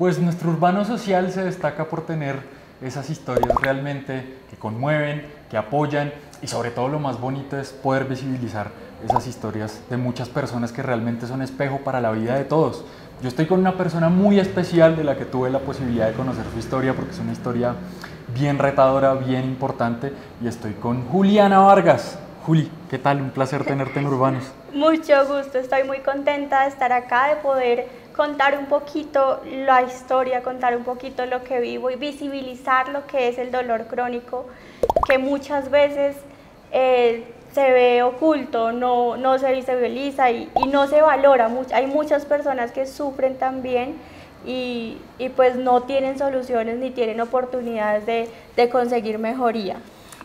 pues nuestro urbano social se destaca por tener esas historias realmente que conmueven, que apoyan y sobre todo lo más bonito es poder visibilizar esas historias de muchas personas que realmente son espejo para la vida de todos. Yo estoy con una persona muy especial de la que tuve la posibilidad de conocer su historia porque es una historia bien retadora, bien importante y estoy con Juliana Vargas. Juli, ¿qué tal? Un placer tenerte en Urbanos. Mucho gusto, estoy muy contenta de estar acá, de poder contar un poquito la historia, contar un poquito lo que vivo y visibilizar lo que es el dolor crónico, que muchas veces eh, se ve oculto, no, no se visibiliza y, y no se valora. Hay muchas personas que sufren también y, y, pues no tienen soluciones ni tienen oportunidades de, de, conseguir mejoría.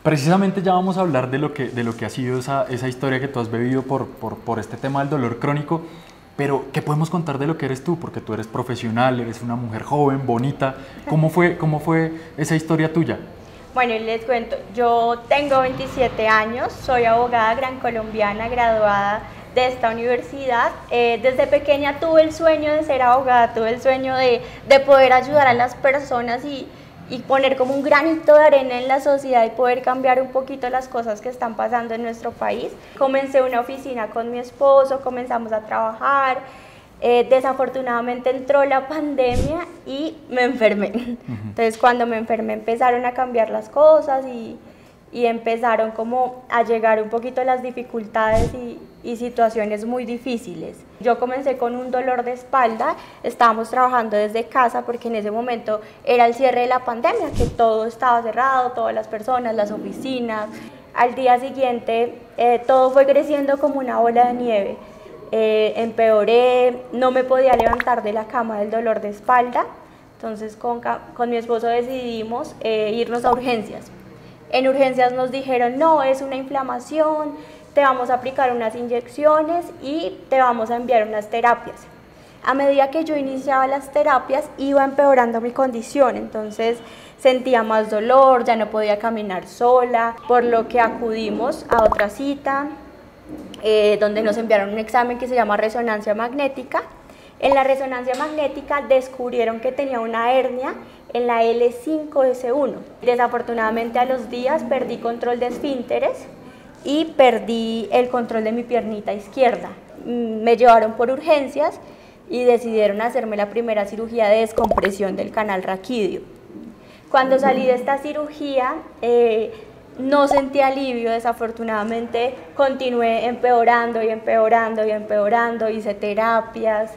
Precisamente ya vamos a hablar de lo que, de lo que ha sido esa, esa historia que tú has vivido por, por, por este tema del dolor crónico, pero ¿qué podemos contar de lo que eres tú? Porque tú eres profesional, eres una mujer joven, bonita. ¿Cómo fue, cómo fue esa historia tuya? Bueno, les cuento, yo tengo 27 años, soy abogada gran colombiana, graduada de esta universidad. Eh, desde pequeña tuve el sueño de ser abogada, tuve el sueño de, de poder ayudar a las personas y, y, poner como un granito de arena en la sociedad y poder cambiar un poquito las cosas que están pasando en nuestro país. Comencé una oficina con mi esposo, comenzamos a trabajar. Eh, desafortunadamente entró la pandemia y me enfermé. Entonces cuando me enfermé empezaron a cambiar las cosas y, y empezaron como a llegar un poquito las dificultades y, situaciones muy difíciles. Yo comencé con un dolor de espalda, estábamos trabajando desde casa porque en ese momento era el cierre de la pandemia, que todo estaba cerrado, todas las personas, las oficinas. Al día siguiente eh, todo fue creciendo como una bola de nieve eh, empeoré, no me podía levantar de la cama del dolor de espalda, entonces con, con mi esposo decidimos eh, irnos a urgencias. En urgencias nos dijeron, no, es una inflamación, te vamos a aplicar unas inyecciones y te vamos a enviar unas terapias. A medida que yo iniciaba las terapias, iba empeorando mi condición, entonces sentía más dolor, ya no podía caminar sola, por lo que acudimos a otra cita, eh, donde nos enviaron un examen que se llama resonancia magnética. En la resonancia magnética descubrieron que tenía una hernia en la L5S1. Desafortunadamente a los días perdí control de esfínteres y perdí el control de mi piernita izquierda. Mm, me llevaron por urgencias y decidieron hacerme la primera cirugía de descompresión del canal raquídeo. Cuando salí de esta cirugía, eh, no sentí alivio, desafortunadamente continué empeorando y empeorando y empeorando, hice terapias,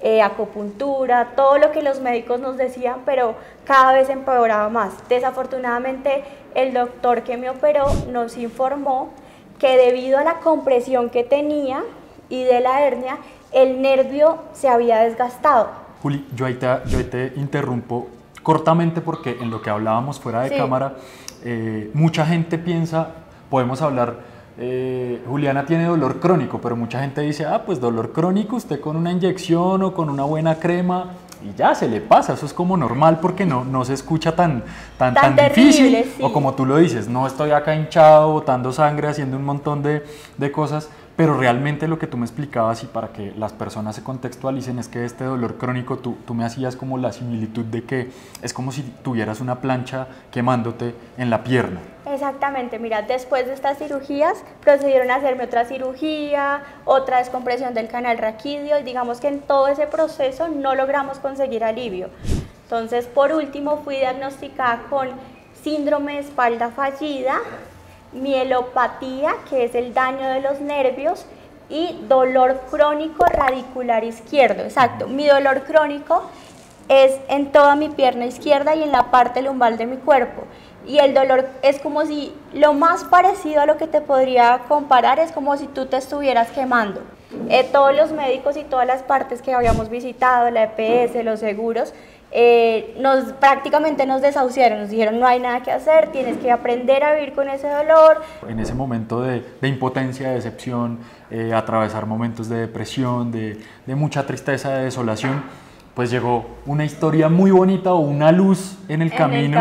eh, acupuntura, todo lo que los médicos nos decían, pero cada vez empeoraba más. Desafortunadamente el doctor que me operó nos informó que debido a la compresión que tenía y de la hernia, el nervio se había desgastado. Juli, yo ahí te, yo te interrumpo cortamente porque en lo que hablábamos fuera de cámara, eh, mucha gente piensa, podemos hablar, eh, Juliana tiene dolor crónico, pero mucha gente dice, ah, pues dolor crónico, usted con una inyección o con una buena crema y ya se le pasa, eso es como normal porque no, no se escucha tan, tan, tan, difícil. O como tú lo dices, no estoy acá hinchado, botando sangre, haciendo un montón de, de cosas, pero realmente lo que tú me explicabas y para que las personas se contextualicen es que este dolor crónico, tú, tú, me hacías como la similitud de que es como si tuvieras una plancha quemándote en la pierna. Exactamente, mira, después de estas cirugías procedieron a hacerme otra cirugía, otra descompresión del canal raquídeo y digamos que en todo ese proceso no logramos conseguir alivio. Entonces, por último, fui diagnosticada con síndrome de espalda fallida, mielopatía, que es el daño de los nervios, y dolor crónico radicular izquierdo. Exacto, mi dolor crónico es en toda mi pierna izquierda y en la parte lumbar de mi cuerpo. Y el dolor es como si, lo más parecido a lo que te podría comparar es como si tú te estuvieras quemando. Eh, todos los médicos y todas las partes que habíamos visitado, la EPS, los seguros, eh, nos prácticamente nos desahuciaron, nos dijeron no hay nada que hacer, tienes que aprender a vivir con ese dolor. En ese momento de, impotencia, de decepción, eh, atravesar momentos de depresión, de, de, mucha tristeza, de desolación, pues llegó una historia muy bonita o una luz en el camino,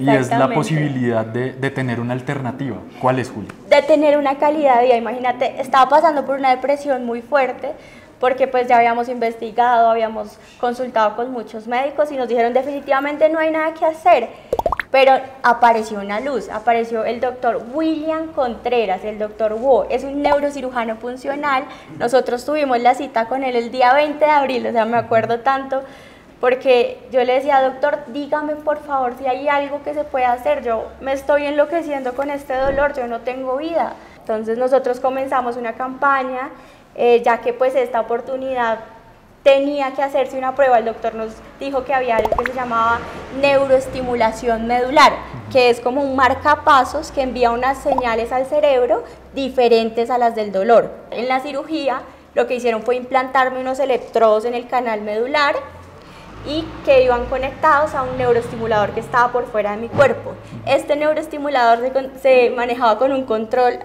y es la posibilidad de, de, tener una alternativa. ¿Cuál es, Julio? De tener una calidad de vida. Imagínate, estaba pasando por una depresión muy fuerte, porque pues ya habíamos investigado, habíamos consultado con muchos médicos y nos dijeron definitivamente no hay nada que hacer. Pero apareció una luz, apareció el doctor William Contreras, el doctor Wu, es un neurocirujano funcional. Nosotros tuvimos la cita con él el día 20 de abril, o sea, me acuerdo tanto, porque yo le decía, doctor, dígame por favor si hay algo que se pueda hacer, yo me estoy enloqueciendo con este dolor, yo no tengo vida. Entonces nosotros comenzamos una campaña, eh, ya que pues esta oportunidad tenía que hacerse una prueba. El doctor nos dijo que había algo que se llamaba neuroestimulación medular, que es como un marcapasos que envía unas señales al cerebro diferentes a las del dolor. En la cirugía lo que hicieron fue implantarme unos electrodos en el canal medular y que iban conectados a un neuroestimulador que estaba por fuera de mi cuerpo. Este neuroestimulador se, se manejaba con un control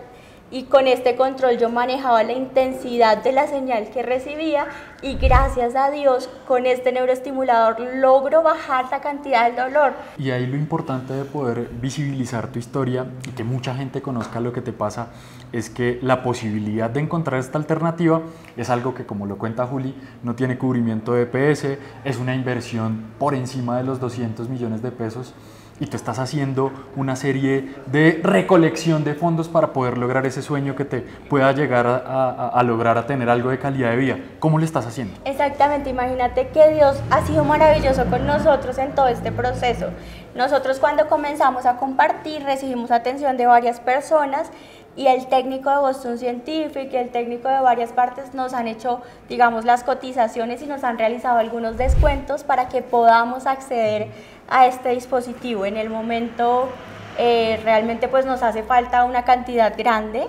y con este control yo manejaba la intensidad de la señal que recibía y gracias a Dios con este neuroestimulador logro bajar la cantidad del dolor. Y ahí lo importante de poder visibilizar tu historia y que mucha gente conozca lo que te pasa es que la posibilidad de encontrar esta alternativa es algo que como lo cuenta Juli no tiene cubrimiento de EPS, es una inversión por encima de los 200 millones de pesos y tú estás haciendo una serie de recolección de fondos para poder lograr ese sueño que te pueda llegar a, lograr a tener algo de calidad de vida. ¿Cómo le estás haciendo? Exactamente, imagínate que Dios ha sido maravilloso con nosotros en todo este proceso. Nosotros cuando comenzamos a compartir recibimos atención de varias personas y el técnico de Boston Scientific y el técnico de varias partes nos han hecho, digamos, las cotizaciones y nos han realizado algunos descuentos para que podamos acceder a este dispositivo. En el momento eh, realmente pues nos hace falta una cantidad grande,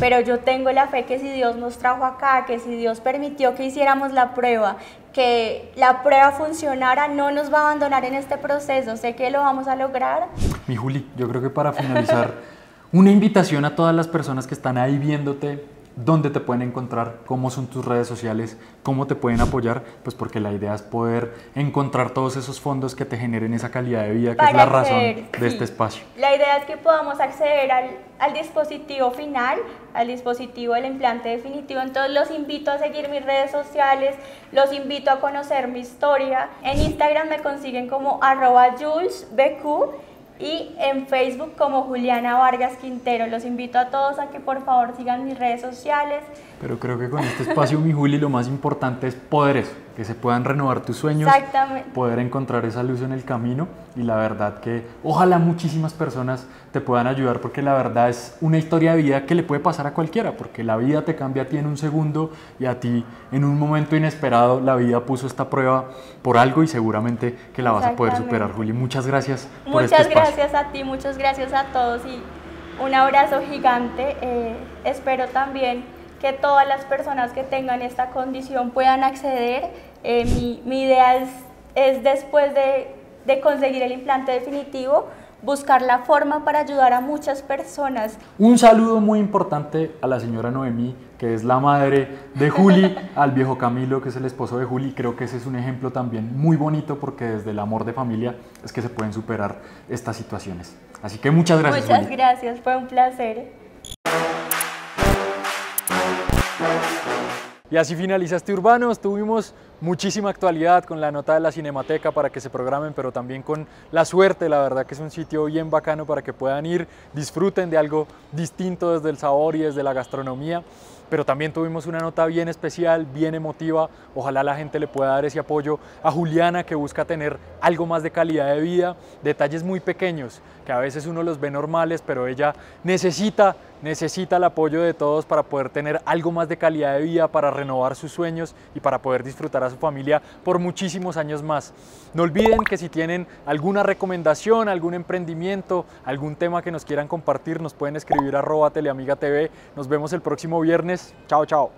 pero yo tengo la fe que si Dios nos trajo acá, que si Dios permitió que hiciéramos la prueba, que la prueba funcionara, no nos va a abandonar en este proceso, sé que lo vamos a lograr. Mi Juli, yo creo que para finalizar, una invitación a todas las personas que están ahí viéndote, dónde te pueden encontrar, cómo son tus redes sociales, cómo te pueden apoyar, pues porque la idea es poder encontrar todos esos fondos que te generen esa calidad de vida, que es la razón de este espacio. La idea es que podamos acceder al, al, dispositivo final, al dispositivo del implante definitivo, entonces los invito a seguir mis redes sociales, los invito a conocer mi historia. En Instagram me consiguen como arroba julesbq y en Facebook como Juliana Vargas Quintero. Los invito a todos a que por favor sigan mis redes sociales. Pero creo que con este espacio, mi Juli, lo más importante es poder eso, que se puedan renovar tus sueños, poder encontrar esa luz en el camino y la verdad que ojalá muchísimas personas te puedan ayudar porque la verdad es una historia de vida que le puede pasar a cualquiera, porque la vida te cambia a ti en un segundo y a ti en un momento inesperado la vida puso esta prueba por algo y seguramente que la vas a poder superar, Juli. Muchas gracias por este espacio. Muchas gracias a ti, muchas gracias a todos y un abrazo gigante. Eh, espero también que todas las personas que tengan esta condición puedan acceder. Eh, mi, mi, idea es, es después de, de conseguir el implante definitivo, buscar la forma para ayudar a muchas personas. Un saludo muy importante a la señora Noemí, que es la madre de Juli, al viejo Camilo, que es el esposo de Juli. Creo que ese es un ejemplo también muy bonito porque desde el amor de familia es que se pueden superar estas situaciones. Así que muchas gracias. Muchas gracias, fue un placer. Y así finaliza este Urbanos. Tuvimos muchísima actualidad con la nota de la Cinemateca para que se programen, pero también con la suerte, la verdad que es un sitio bien bacano para que puedan ir, disfruten de algo distinto desde el sabor y desde la gastronomía pero también tuvimos una nota bien especial, bien emotiva. Ojalá la gente le pueda dar ese apoyo a Juliana que busca tener algo más de calidad de vida, detalles muy pequeños que a veces uno los ve normales, pero ella necesita necesita el apoyo de todos para poder tener algo más de calidad de vida, para renovar sus sueños y para poder disfrutar a su familia por muchísimos años más. No olviden que si tienen alguna recomendación, algún emprendimiento, algún tema que nos quieran compartir, nos pueden escribir arroba teleamiga TV. Nos vemos el próximo viernes. 教教。